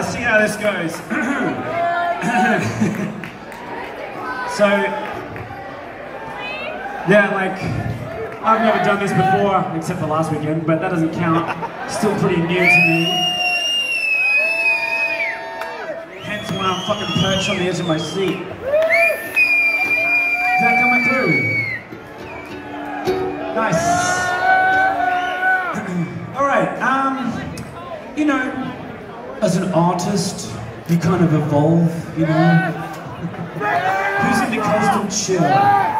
Let's see how this goes. so, yeah, like, I've never done this before, except for last weekend, but that doesn't count. Still pretty new to me. Fucking on the edge of my seat. Is that coming through? Nice. Alright, um, you know, as an artist, you kind of evolve, you know? Who's in the constant chill?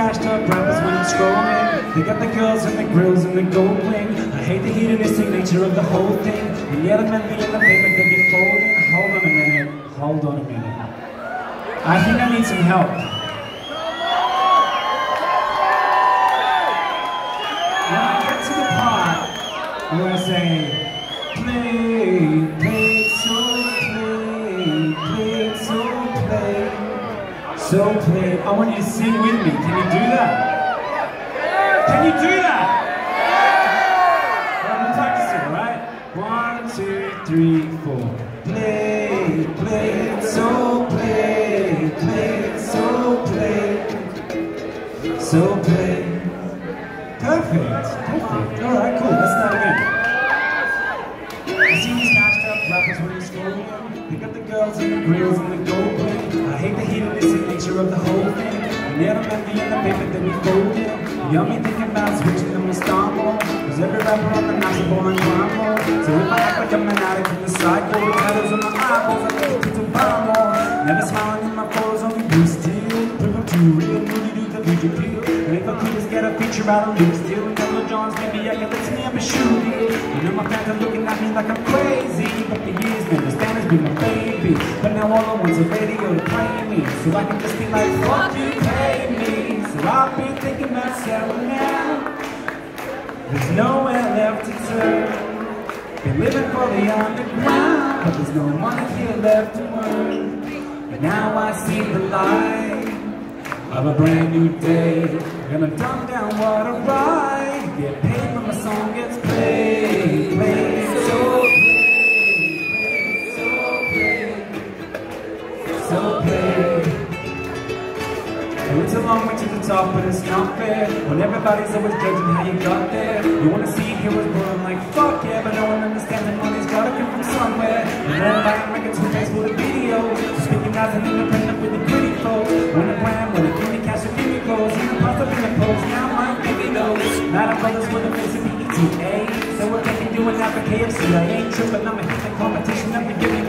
Cashed up when I'm scrolling. They got the girls and the grills and the gold wing I hate the hedonistic nature of the whole thing. And yet I'm envy in the paper they be folding. Hold on a minute, hold on a minute. I think I need some help. When I get to the part where I say Play, play, so play, play, so play so play. I want you to sing with me. Can you do that? Can you do that? Practicing, right? One, two, three, four. Play, play, so play, play, so play, so play. Perfect, perfect. All right, cool. Let's start again. You see these up when you They got the girls and the grills and the nature of the whole thing. And yet I'm in the paper that we fold in. Yummy thinking about switching to Mustamo. Cause every rapper on the map's a born mode. So if I act like I'm an addict from the cycle, with tattooes on my eyeballs, I need to more. Never smiling in my photos, only blue steel. Prove I'm too real, moody do the future peel. And if I could just get a feature out of Luke Steele and Johns, maybe I can listen to me, I'm a shooting. You know my fans are looking at me like I'm crazy. Now all I want's a to play me. So I can just be like, fuck you, pay me. So I've been thinking selling now. There's nowhere left to turn. Been living for the underground, but there's no money here left to earn. And now I see the light of a brand new day. Gonna dumb down what I write, get paid when my song gets. Played everybody's always judging how you got there. You wanna see heroes born like fuck yeah But no one understands that money's gotta come from somewhere. Then buying records who pays for the videos So speaking as an independent with the flow When a brand, when a give me cash or clothes And the price of in the post, now give me those Not a brothers with the face of PETA So what they can do for KFC I ain't tripping, I'm a hit the competition I'm giving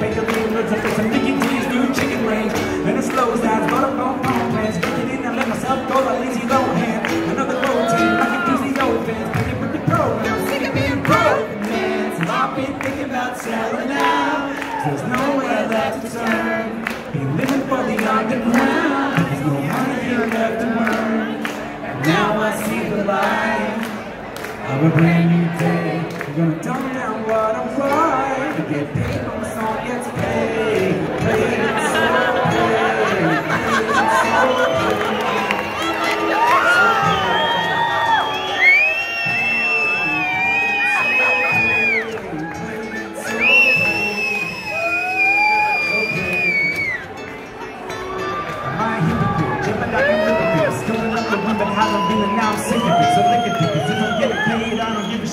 of a brand new day. We're gonna dumb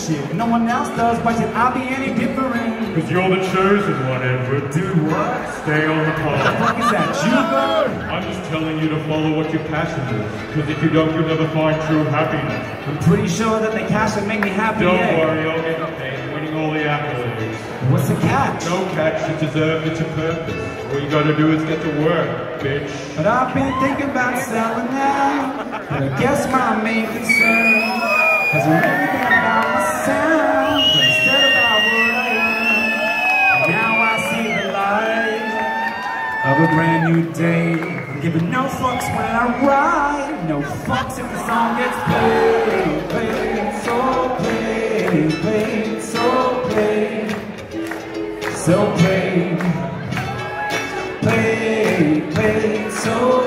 shit. No one else does, but should I be any different? Cause you're the chosen one, Edward. Do what? Stay on the What the fuck is that? You bird? I'm just telling you to follow what your passion is. Cause if you don't, you'll never find true happiness. I'm pretty sure that the cash would make me happy. Don't yeah. worry, you'll get paid winning all the accolades. What's the catch? No catch, you deserve it's your purpose. All you gotta do is get to work, bitch. But I've been thinking about selling now. But I guess my main concern really been about instead I am. Now I see the light of a brand new day. I'm giving no fucks when I rhyme, no fucks if the song gets played, played, so played, played, so played, so played, played, so played,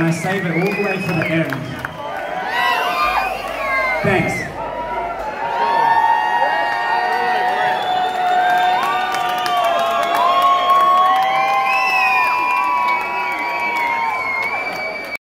and I save it all the way for the end. Thanks.